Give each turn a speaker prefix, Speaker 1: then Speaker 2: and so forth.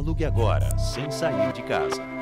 Speaker 1: Alugue agora, sem sair de casa.